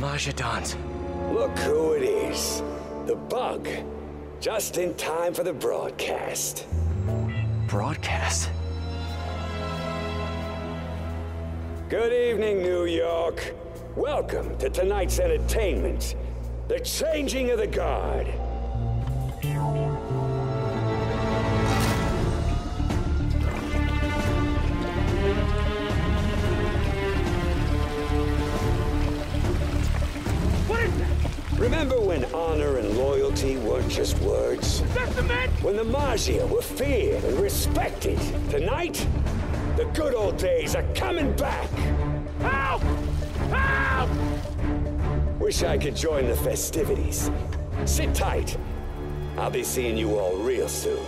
Raja Dons. Look who it is. The bug. Just in time for the broadcast. Broadcast? Good evening, New York. Welcome to tonight's entertainment. The Changing of the Guard. Remember when honor and loyalty weren't just words? That's the man! When the Maggia were feared and respected? Tonight, the good old days are coming back. Help! Help! Wish I could join the festivities. Sit tight. I'll be seeing you all real soon.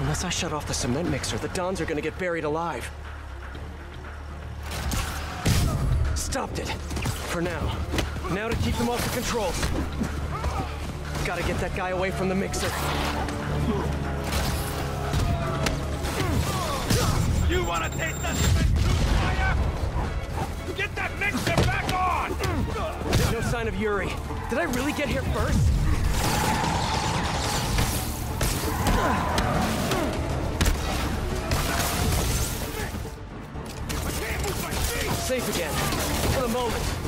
Unless I shut off the cement mixer, the Dons are gonna get buried alive. Stopped it. For now. Now to keep them off the controls. Gotta get that guy away from the mixer. You wanna taste that fire? Get that mixer back on! No sign of Yuri. Did I really get here first? Safe again. For the moment.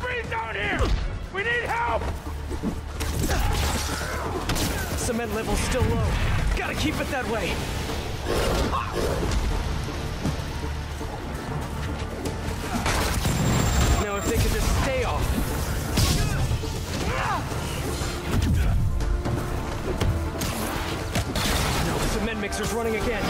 Breathe down here! We need help! Cement level's still low. Gotta keep it that way. Running again.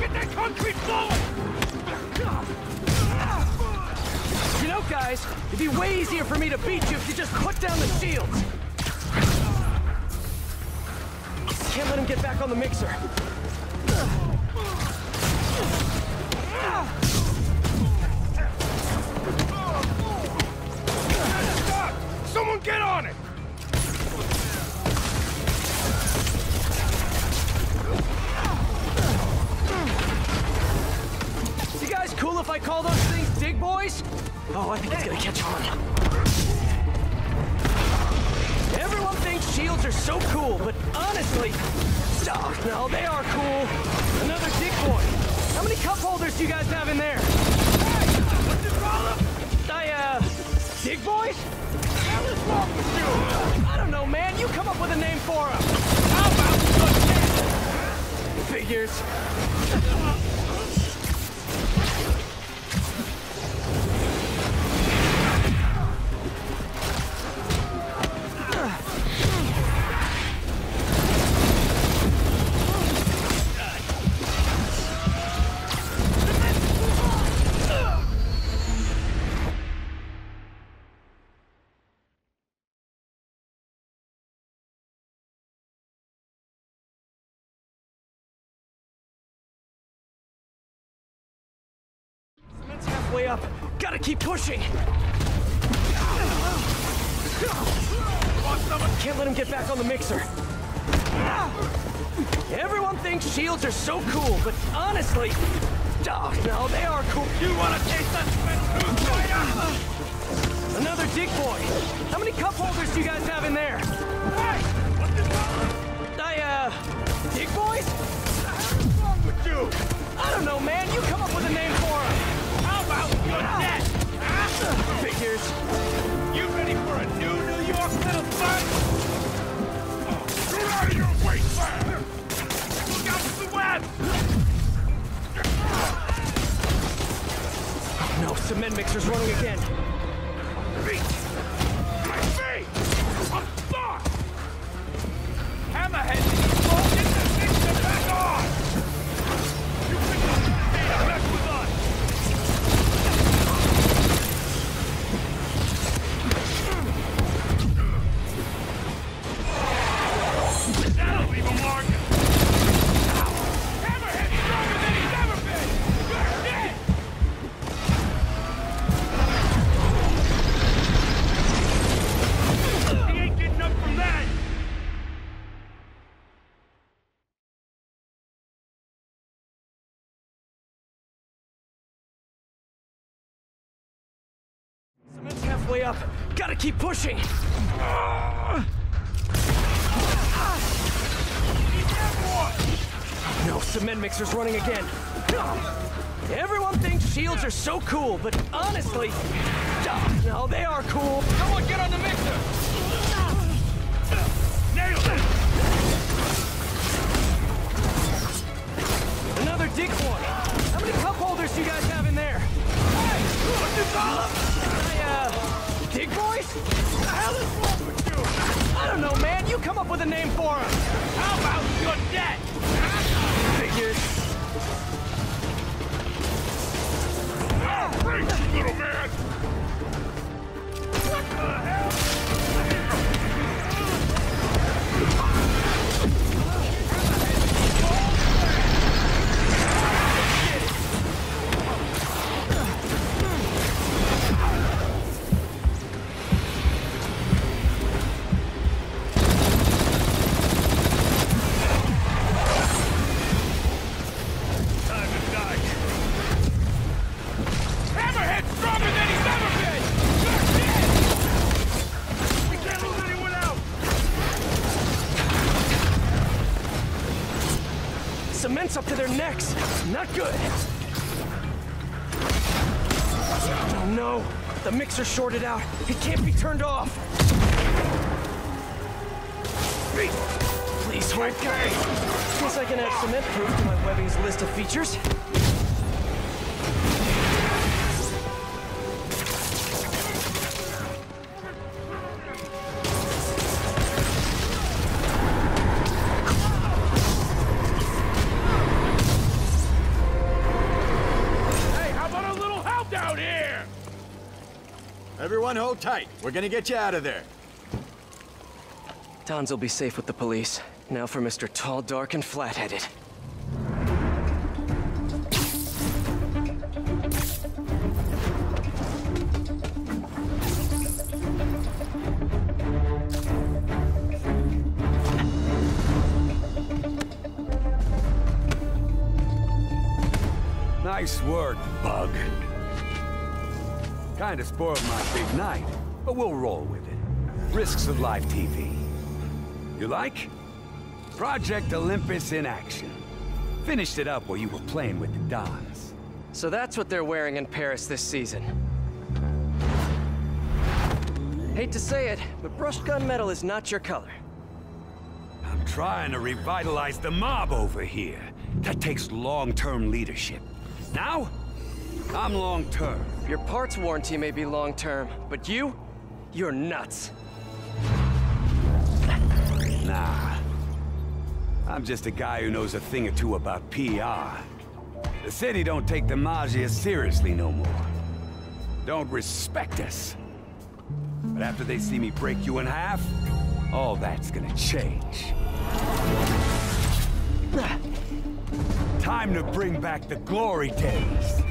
Get that concrete flowing! You know, guys, it'd be way easier for me to beat you if you just put down the the mixer. Stop! Someone get on it! You guys cool if I call those things dig boys? Oh, I think it's gonna catch on. Everyone thinks shields are so cool, but honestly, oh, no, they are cool. Another dig boy. How many cup holders do you guys have in there? Hey! What's call them? I, uh, dig boys? hell is wrong with you? I don't know, man. You come up with a name for them. How about Figures. Halfway up. Gotta keep pushing. Can't let him get back on the mixer. Everyone thinks shields are so cool, but honestly, oh, no, they are cool. You wanna taste that fire? Another dig boy. How many cup holders do you guys have in there? Hey! I, uh, Dig boys? What's wrong with you? I don't know, man. You come up with a name for them. Figures. You ready for a new New York little out the web! No, cement mixer's running again. Feet! Up. Gotta keep pushing. No, cement mixer's running again. Everyone thinks shields are so cool, but honestly, no, they are cool. Someone get on the mixer! Nailed it! The mixer shorted out. It can't be turned off. Please hold guys. Guess I can add cement proof to my webbing's list of features. Hold tight. We're gonna get you out of there. Dons will be safe with the police. Now for Mr. Tall, Dark, and Flat-Headed. Nice work, Bug. Kinda spoiled my big night, but we'll roll with it. Risks of live TV. You like? Project Olympus in action. Finished it up while you were playing with the Dons. So that's what they're wearing in Paris this season. Hate to say it, but brushed gunmetal is not your color. I'm trying to revitalize the mob over here. That takes long-term leadership. Now, I'm long-term. Your parts warranty may be long-term, but you? You're nuts. Nah. I'm just a guy who knows a thing or two about PR. The city don't take the Maggia seriously no more. Don't respect us. But after they see me break you in half, all that's gonna change. Time to bring back the glory days.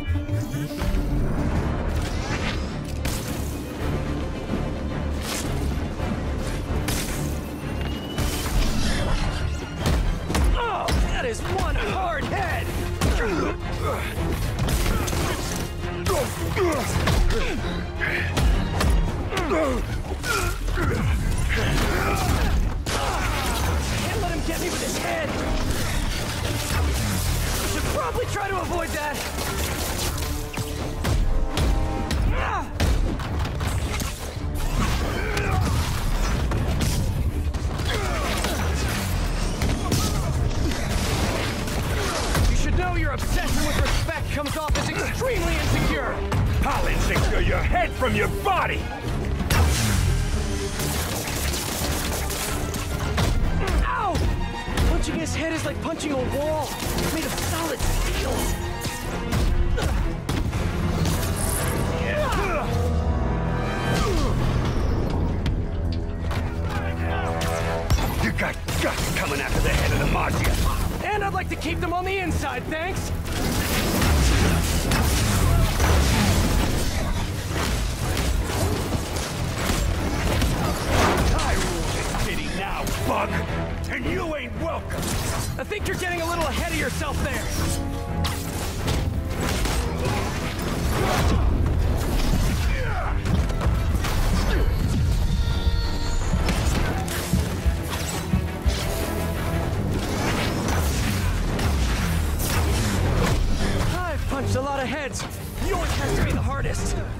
That is one hard head! Can't let him get me with his head! Should probably try to avoid that! Thanks. To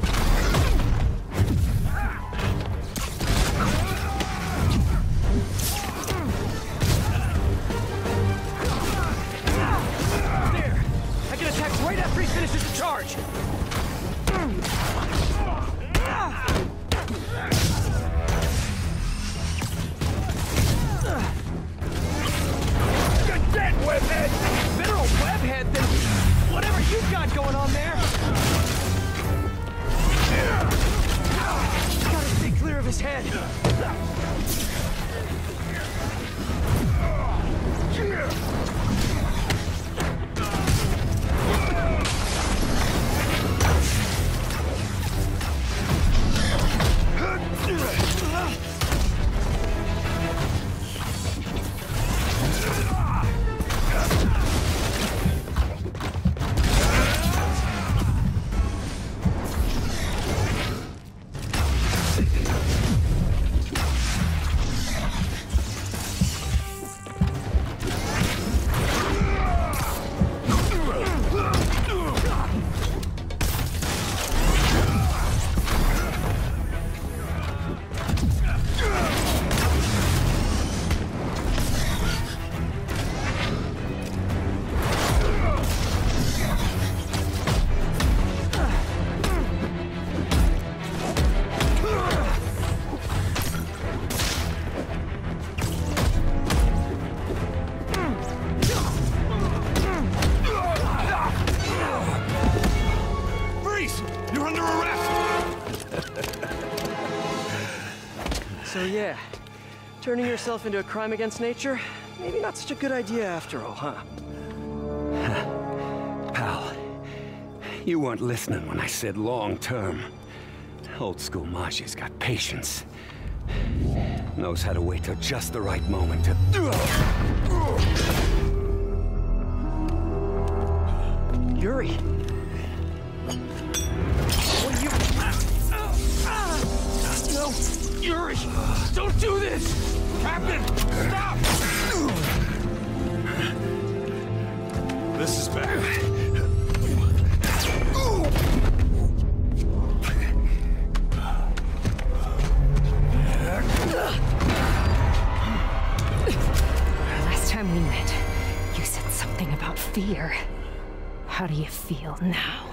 turning yourself into a crime against nature, maybe not such a good idea after all, huh? Pal, you weren't listening when I said long term. Old school Maggia's got patience. Knows how to wait till just the right moment to... Yuri! What are you... No! Yuri! Don't do this! Stop! This is bad. Last time we met, you said something about fear. How do you feel now?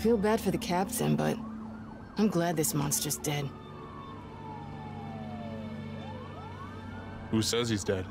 Feel bad for the captain, but I'm glad this monster's dead. Who says he's dead?